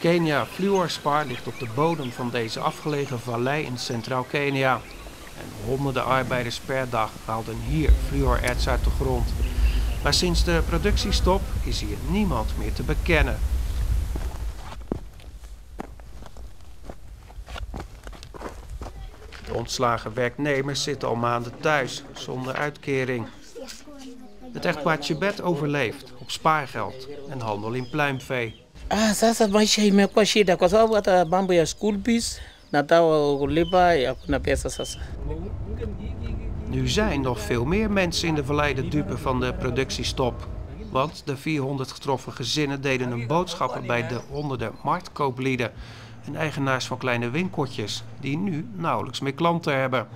Kenia Fluorspar ligt op de bodem van deze afgelegen vallei in centraal Kenia. En honderden arbeiders per dag haalden hier fluorerts uit de grond. Maar sinds de productiestop is hier niemand meer te bekennen. De ontslagen werknemers zitten al maanden thuis, zonder uitkering. Het echtpaar bed overleeft op spaargeld en handel in pluimvee. Ah, sasa maisha imekuwa shida kwa sababu hata mambo ya school fees kulipa, hakuna pesa sasa. Nu zijn nog veel meer mensen in de vallei de dupe van de productiestop. Want de 400 getroffen gezinnen deden hun boodschappen bij de honderden marktkooplieden en eigenaars van kleine winkeltjes, die nu nauwelijks meer klanten hebben.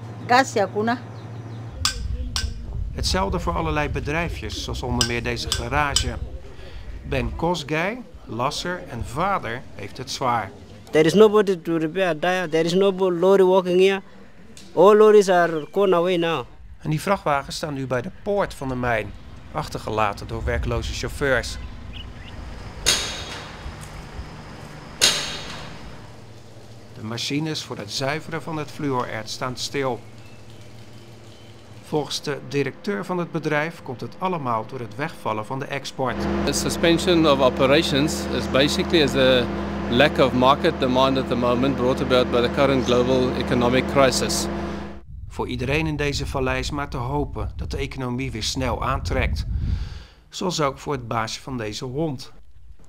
Hetzelfde voor allerlei bedrijfjes, zoals onder meer deze garage. Ben Kosgei, lasser en vader heeft het zwaar. There is nobody to repair tire. There is no lorry walking here. All lorries are gone away now. En die vrachtwagens staan nu bij de poort van de mijn, achtergelaten door werkloze chauffeurs. De machines voor het zuiveren van het fluorerts staan stil. Volgens de directeur van het bedrijf komt het allemaal door het wegvallen van de export. The suspension of operations is basically as a lack of market demand at the moment brought about by the current global economic crisis. Voor iedereen in deze vallei is maar te hopen dat de economie weer snel aantrekt. Zoals ook voor het baasje van deze hond.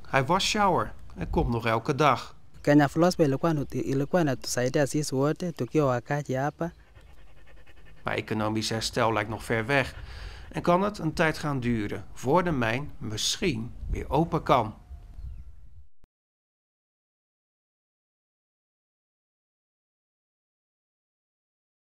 Hij was shower en komt nog elke dag. Kenya ilikuwa ilikuwa inatusaidia sisi wote tukiwa wakaji hapa. Maar economisch herstel lijkt nog ver weg. En kan het een tijd gaan duren voor de mijn misschien weer open kan.